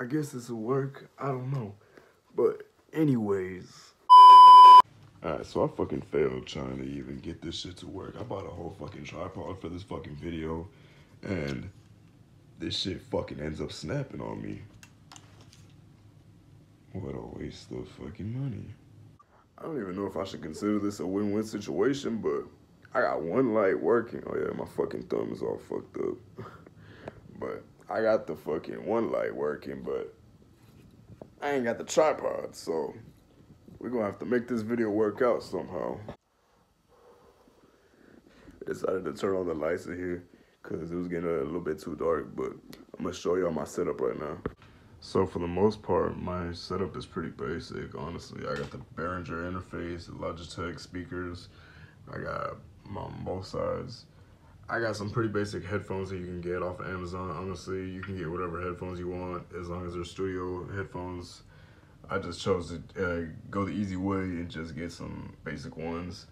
I guess this will work. I don't know. But anyways. Alright, so I fucking failed trying to even get this shit to work. I bought a whole fucking tripod for this fucking video. And this shit fucking ends up snapping on me. What a waste of fucking money. I don't even know if I should consider this a win-win situation, but I got one light working. Oh yeah, my fucking thumb is all fucked up. but I got the fucking one light working, but I ain't got the tripod, so we're gonna have to make this video work out somehow. I decided to turn on the lights in here because it was getting a little bit too dark, but I'm gonna show y'all my setup right now. So for the most part, my setup is pretty basic, honestly. I got the Behringer interface, Logitech speakers. I got on both sides. I got some pretty basic headphones that you can get off of Amazon. Honestly, you can get whatever headphones you want as long as they're studio headphones. I just chose to uh, go the easy way and just get some basic ones.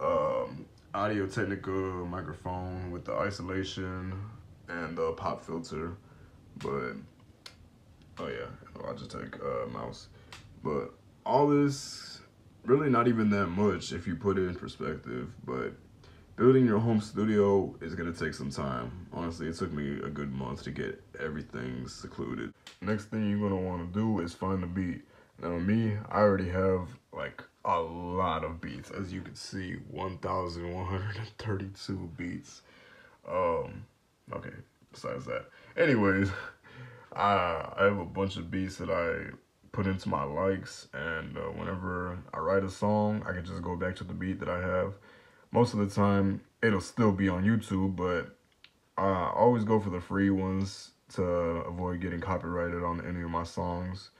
Um, Audio Technica microphone with the isolation and the pop filter. But Oh yeah, Logitech uh, mouse. But all this, really not even that much if you put it in perspective. But building your home studio is gonna take some time. Honestly, it took me a good month to get everything secluded. Next thing you're gonna wanna do is find a beat. Now me, I already have like a lot of beats. As you can see, 1,132 beats. Um, okay, besides that. Anyways, I, I have a bunch of beats that I put into my likes and uh, whenever I write a song, I can just go back to the beat that I have. Most of the time, it'll still be on YouTube, but I always go for the free ones to avoid getting copyrighted on any of my songs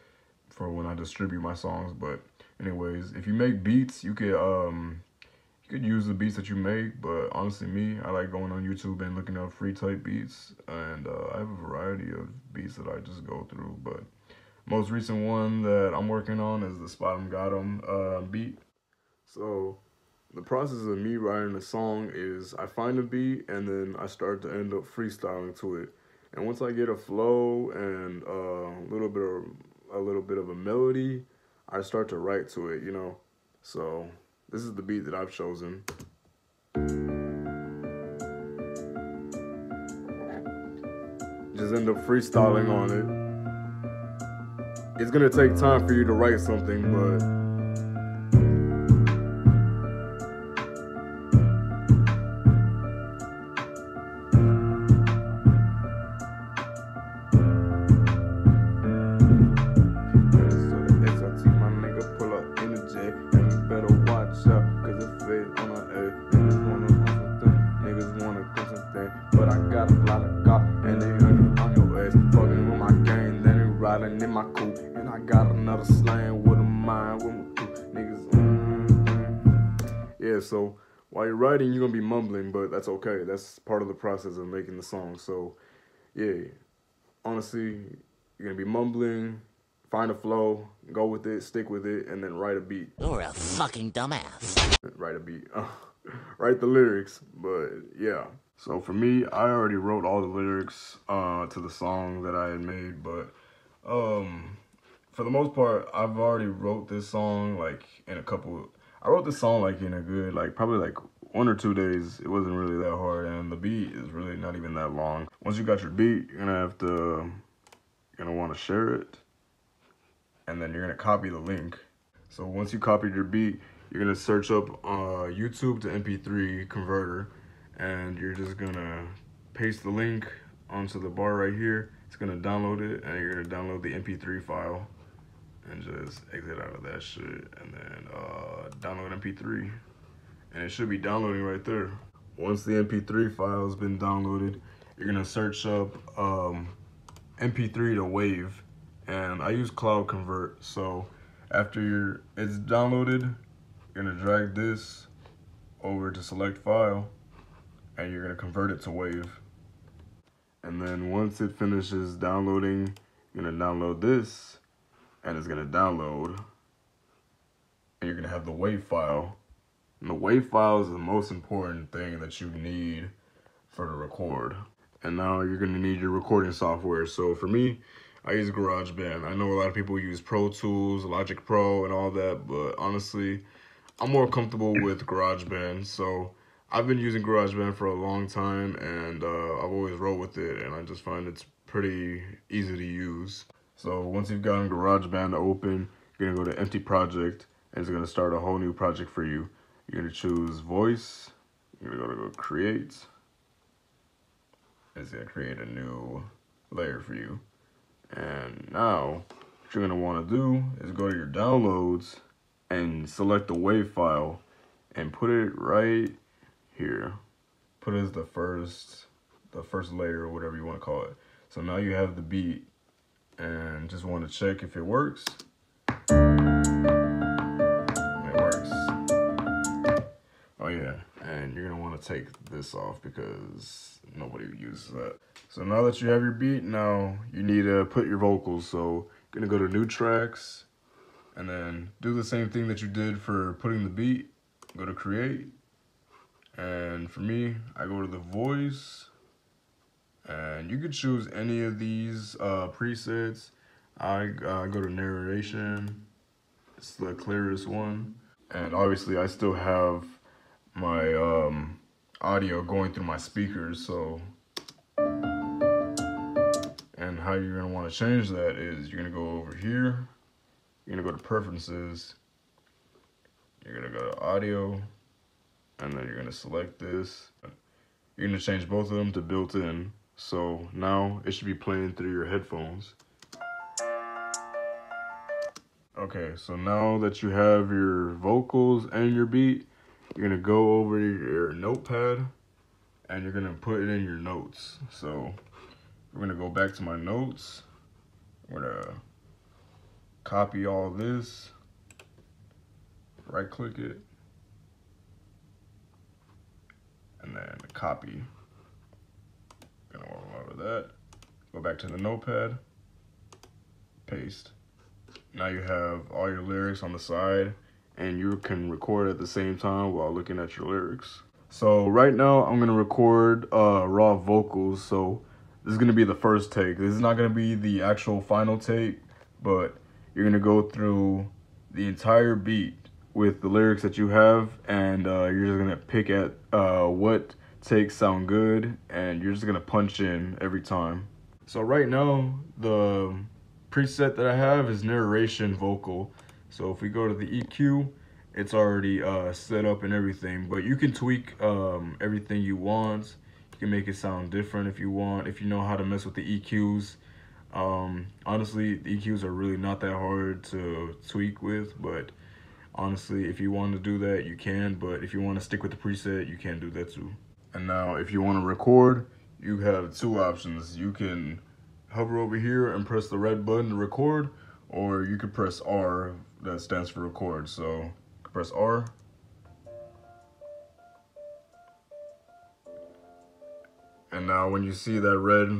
for when I distribute my songs. But anyways, if you make beats, you could um, you could use the beats that you make, but honestly, me, I like going on YouTube and looking up free type beats, and uh, I have a variety of beats that I just go through. But most recent one that I'm working on is the Spot 'em Got 'em uh, beat. So the process of me writing a song is I find a beat and then I start to end up freestyling to it. And once I get a flow and a little bit of a little bit of a melody, I start to write to it, you know. So this is the beat that I've chosen. Just end up freestyling on it. It's gonna take time for you to write something, but in my coupe. And I got another slang with a mind with my niggas. Mm-hmm. Yeah, so while you're writing, you're gonna be mumbling, but that's okay. That's part of the process of making the song. So, yeah, honestly, you're gonna be mumbling, find a flow, go with it, stick with it, and then write a beat. You're a fucking dumbass. Write a beat. write the lyrics, but yeah. So for me, I already wrote all the lyrics uh, to the song that I had made, but um, for the most part, I've already wrote this song like in a couple. I wrote this song like in a good like probably like one or two days. It wasn't really that hard, and the beat is really not even that long. Once you got your beat, you're gonna have to you're gonna want to share it, and then you're gonna copy the link. So once you copied your beat, you're gonna search up uh, YouTube to MP3 converter, and you're just gonna paste the link onto the bar right here it's gonna download it and you're gonna download the MP3 file and just exit out of that shit and then uh, download MP3 and it should be downloading right there. Once the MP3 file has been downloaded, you're gonna search up um, MP3 to WAV and I use Cloud Convert. So after you it's downloaded, you're gonna drag this over to select file and you're gonna convert it to WAV. And then once it finishes downloading, you're gonna download this and it's gonna download. And you're gonna have the WAV file. And the WAV file is the most important thing that you need for the record. And now you're gonna need your recording software. So for me, I use GarageBand. I know a lot of people use Pro Tools, Logic Pro, and all that, but honestly, I'm more comfortable with GarageBand. So I've been using GarageBand for a long time, and uh, I've always rolled with it, and I just find it's pretty easy to use. So once you've gotten GarageBand open, you're gonna go to Empty Project, and it's gonna start a whole new project for you. You're gonna choose Voice. You're gonna go to Create. It's gonna create a new layer for you. And now, what you're gonna wanna do is go to your downloads and select the WAV file and put it right here. Put as the first, the first layer or whatever you wanna call it. So now you have the beat and just wanna check if it works. It works. Oh yeah, and you're gonna wanna take this off because nobody uses that. So now that you have your beat, now you need to put your vocals. So you're gonna go to new tracks and then do the same thing that you did for putting the beat. Go to create. And for me, I go to the voice and you could choose any of these uh, presets. I uh, go to narration. It's the clearest one. And obviously I still have my um, audio going through my speakers. So, and how you're gonna wanna change that is you're gonna go over here. You're gonna go to preferences. You're gonna go to audio. And then you're gonna select this. You're gonna change both of them to built-in. So now it should be playing through your headphones. Okay, so now that you have your vocals and your beat, you're gonna go over your notepad and you're gonna put it in your notes. So we're gonna go back to my notes. We're gonna copy all this, right click it, and then copy. Gonna over that. Go back to the notepad, paste. Now you have all your lyrics on the side and you can record at the same time while looking at your lyrics. So right now I'm gonna record uh, raw vocals. So this is gonna be the first take. This is not gonna be the actual final take, but you're gonna go through the entire beat with the lyrics that you have and uh, you're just gonna pick at uh, what takes sound good and you're just gonna punch in every time. So right now, the preset that I have is narration vocal. So if we go to the EQ, it's already uh, set up and everything, but you can tweak um, everything you want. You can make it sound different if you want, if you know how to mess with the EQs. Um, honestly, the EQs are really not that hard to tweak with, but honestly, if you want to do that, you can, but if you want to stick with the preset, you can do that too. And now if you want to record, you have two options. You can hover over here and press the red button to record, or you could press R, that stands for record. So press R. And now when you see that red,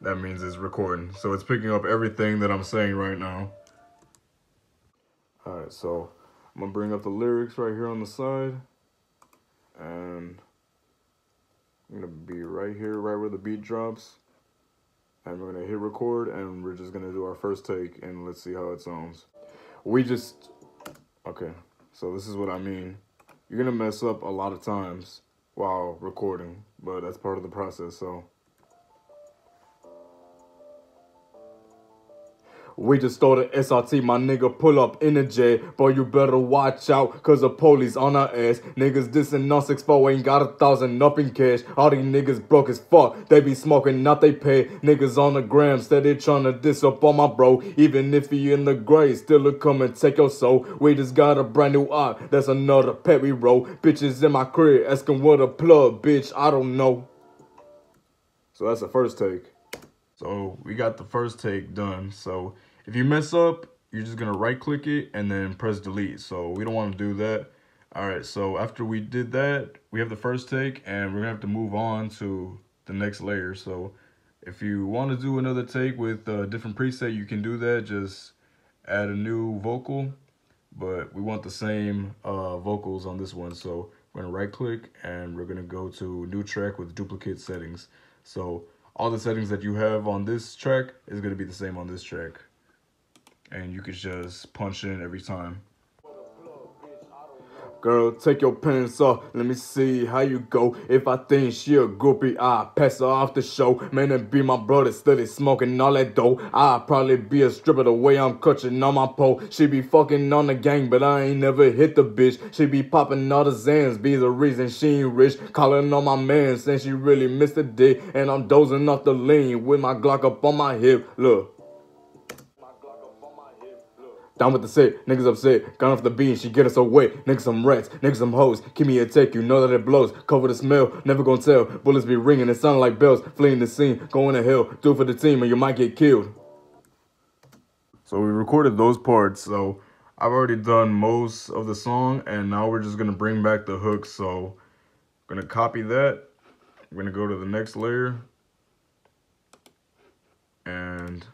that means it's recording. So it's picking up everything that I'm saying right now. All right, so I'm gonna bring up the lyrics right here on the side. And I'm gonna be right here, right where the beat drops. And we're gonna hit record and we're just gonna do our first take and let's see how it sounds. We just, okay, so this is what I mean. You're gonna mess up a lot of times while recording, but that's part of the process, so. We just stole the SRT, my nigga pull up in a J. Boy, you better watch out, cause the police on our ass. Niggas dissing on 6 ain't got a thousand in cash. All these niggas broke as fuck, they be smoking, not they pay. Niggas on the gram, steady tryna diss up on my bro. Even if he in the grave, still a come and take your soul. We just got a brand new art, that's another pet we roll. Bitches in my crib, asking what a plug, bitch, I don't know. So that's the first take. So we got the first take done. So if you mess up, you're just gonna right click it and then press delete. So we don't wanna do that. All right, so after we did that, we have the first take and we're gonna have to move on to the next layer. So if you wanna do another take with a different preset, you can do that. Just add a new vocal, but we want the same uh, vocals on this one. So we're gonna right click and we're gonna go to new track with duplicate settings. So all the settings that you have on this track is going to be the same on this track. And you can just punch in every time. Girl, take your pants off, let me see how you go. If I think she a groupie, I pass her off the show. Man, it be my brother steady smoking all that dough. I probably be a stripper the way I'm clutching on my pole. She be fucking on the gang, but I ain't never hit the bitch. She be popping all the Zans, be the reason she ain't rich. Calling on my man, saying she really missed the dick. And I'm dozing off the lean with my Glock up on my hip. Look. Down with the set, niggas upset, gone off the bean, she get us wet. Niggas some rats, niggas some hoes, give me a tech, you know that it blows. Cover the smell, never gonna tell. Bullets be ringing, it sound like bells, fleeing the scene, going to hell, do it for the team, and you might get killed. So we recorded those parts, so I've already done most of the song, and now we're just gonna bring back the hook. So I'm gonna copy that. We're gonna go to the next layer, and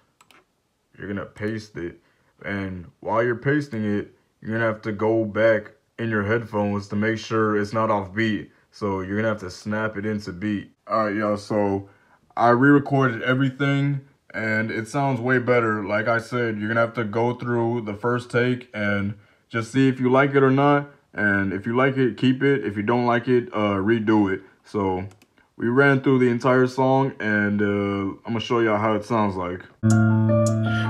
you're gonna paste it. And while you're pasting it, you're gonna have to go back in your headphones to make sure it's not off beat. So you're gonna have to snap it into beat. All right, y'all. So I re-recorded everything and it sounds way better. Like I said, you're gonna have to go through the first take and just see if you like it or not. And if you like it, keep it. If you don't like it, uh, redo it. So we ran through the entire song and uh, I'm gonna show y'all how it sounds like.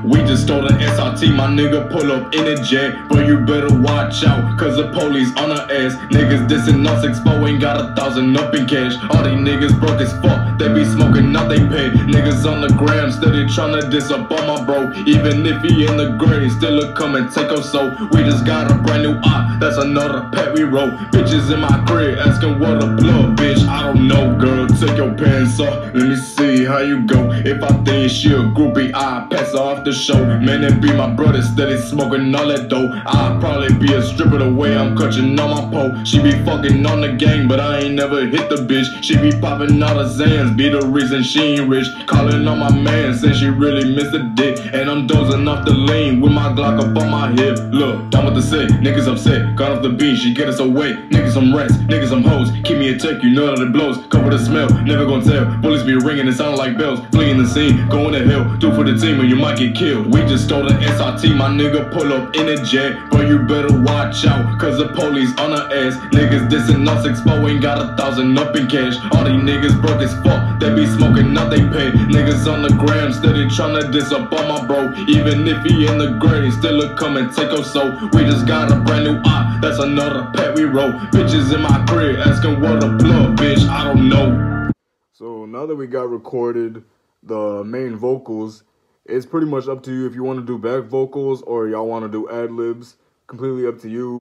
We just stole an SRT, my nigga pull up in a jet. But you better watch out, cause the police on our ass. Niggas dissing us, expo ain't got a thousand up in cash. All these niggas broke as fuck, they be smoking, now they pay. Niggas on the gram, steady tryna diss up on my bro. Even if he in the grave, still a come and take us so. We just got a brand new eye, that's another pet we wrote. Bitches in my crib asking what a blood, bitch. I don't know, girl, take your pants off, let me see how you go. If I think she a groupie, I pass her off the show. Man, it be my brother steady smoking all that dope. I'd probably be a stripper the way I'm clutching on my pole. She be fucking on the gang, but I ain't never hit the bitch. She be popping all the Zans, be the reason she ain't rich. Calling on my man, saying she really missed the dick. And I'm dozing off the lane with my Glock up on my hip. Look, done with the set, niggas upset. Got off the beat, she get us away. Niggas some rats, niggas some hoes. Keep me a tech, you know that it blows. Cover the smell, never gonna tell. Bullets be ringing, it sound like bells. Fleeing the scene, going to hell. Do for the team or you might get killed. We just stole an SRT, my nigga pull up in a jet. But you better watch out, cause the police on our ass. Niggas dissing us, expo ain't got a thousand up in cash. All these niggas broke as fuck, they be smoking, now they pay. Niggas on the gram, steady tryna diss up on my bro. Even if he in the grave, still a come and take us so. We just got a brand new eye, that's another pet we wrote. Bitches in my crib asking what a blood, bitch, I don't know. So now that we got recorded the main vocals, it's pretty much up to you if you want to do back vocals or y'all want to do ad libs. Completely up to you.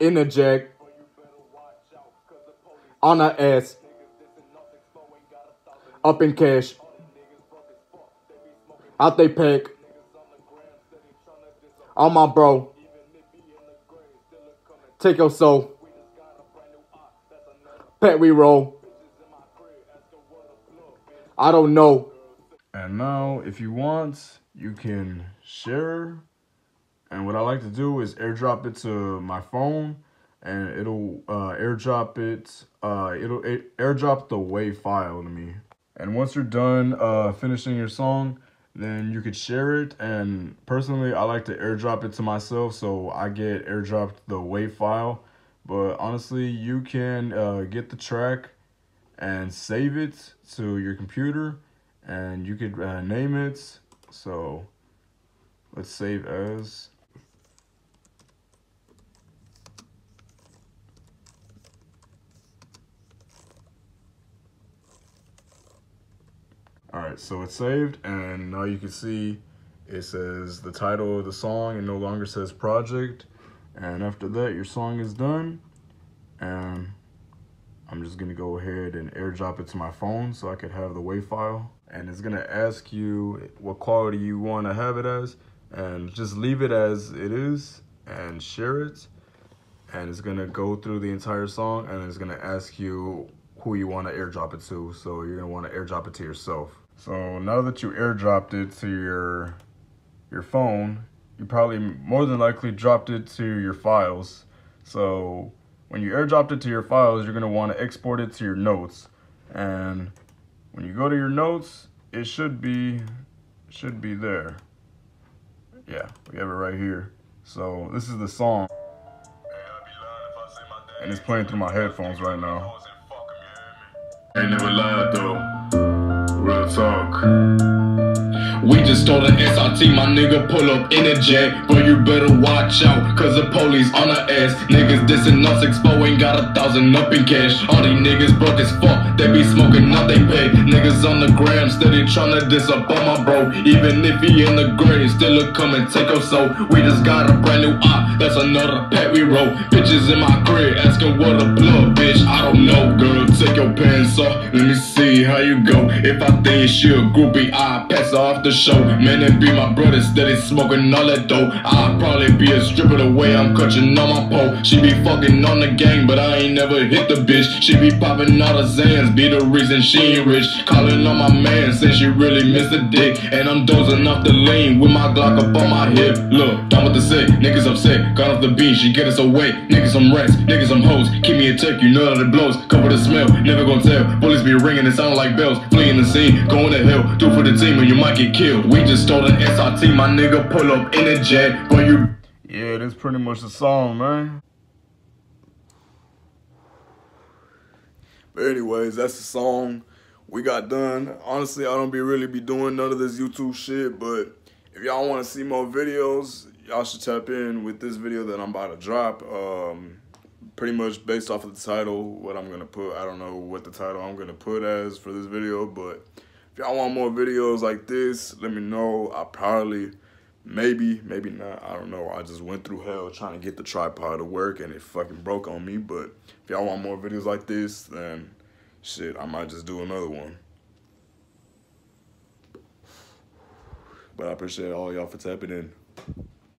In the jack. On our ass. Up in cash. Out they pack. On my bro. Take your soul. Pet we roll. I don't know. And now, if you want, you can share. And what I like to do is airdrop it to my phone, and it'll uh, airdrop it. Uh, it'll it, airdrop the WAV file to me. And once you're done uh, finishing your song, then you could share it. And personally, I like to airdrop it to myself, so I get airdropped the WAV file. But honestly, you can uh, get the track and save it to your computer and you could uh, name it so let's save as all right so it's saved and now you can see it says the title of the song and no longer says project and after that your song is done and I'm just gonna go ahead and airdrop it to my phone so I could have the WAV file. And it's gonna ask you what quality you wanna have it as and just leave it as it is and share it. And it's gonna go through the entire song and it's gonna ask you who you wanna airdrop it to. So you're gonna wanna airdrop it to yourself. So now that you airdropped it to your, your phone, you probably more than likely dropped it to your files. So when you airdropped it to your files, you're gonna want to export it to your notes. And when you go to your notes, it should be should be there. Yeah, we have it right here. So this is the song. And it's playing through my headphones right now. Ain't never lied though. Real talk. We just stole the SRT, my nigga pull up in a jet. But you better watch out, cause the police on the ass. Niggas dissing us, Expo ain't got a thousand up in cash. All these niggas broke as fuck, they be smoking up they pay. Niggas on the gram, steady tryna diss up on my bro. Even if he in the grave, still a come and take us so. We just got a brand new op, that's another pet we roll. Bitches in my crib asking what a plug, bitch. I don't know, girl, take your pants off. Let me see how you go. If I think she a groupie, I pass her off the show. Man, it be my brother steady smoking all that dope. I'll probably be a stripper the way I'm clutching on my pole. She be fucking on the gang, but I ain't never hit the bitch. She be popping all the Zans, be the reason she ain't rich. Calling on my man, saying she really missed a dick. And I'm dozing off the lean with my Glock up on my hip. Look, done with the sick, niggas upset. Got off the beat, she get us away. Niggas some rats, niggas some hoes. Keep me a check, you know that it blows. Cover the smell, never gonna tell. Bullets be ringing, it sound like bells. Fleeing the scene, going to hell. Do for the team, or you might get killed. We just stole an SRT, my nigga pull up in a jet. Boy, you Yeah, that's pretty much the song, man. But anyways, that's the song we got done. Honestly, I don't be really be doing none of this YouTube shit, but if y'all want to see more videos, y'all should tap in with this video that I'm about to drop. Um, pretty much based off of the title, what I'm gonna put. I don't know what the title I'm gonna put as for this video, but if y'all want more videos like this, let me know. I probably, maybe, maybe not. I don't know. I just went through hell trying to get the tripod to work and it fucking broke on me. But if y'all want more videos like this, then shit, I might just do another one. But I appreciate all y'all for tapping in.